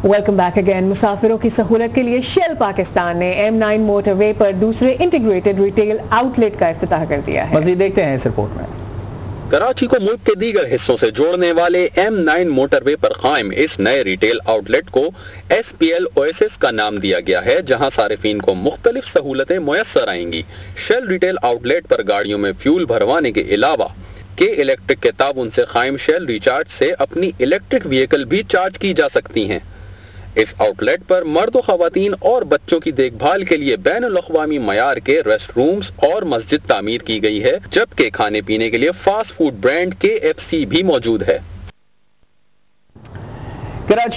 Welcome back again मुसाफिरों की सहूलत के लिए शेल पाकिस्तान ने एम नाइन मोटरवे पर दूसरे इंटीग्रेटेड रिटेल आउटलेट का अफ्ताह कर दिया है। मजीद देखते हैं इस रिपोर्ट में। कराची को मुल्क के दीगर हिस्सों से जोड़ने वाले एम नाइन मोटरवे पर कायम इस नए रिटेल आउटलेट को S P L O S S का नाम दिया गया है जहाँ सार्फिन को मुख्तलिफ़ सहूलतें मैसर आएँगी। शेल रिटेल आउटलेट पर गाड़ियों में फ्यूल भरवाने के अलावा के इलेक्ट्रिक के ताउन से कायम शेल रिचार्ज से अपनी इलेक्ट्रिक व्हीकल भी चार्ज की जा सकती हैं। इस आउटलेट पर मर्द खातन और बच्चों की देखभाल के लिए बैन अवी मैार के रेस्ट रूम और मस्जिद तामीर की गई है, जबकि खाने पीने के लिए fast food brand K F C भी मौजूद है।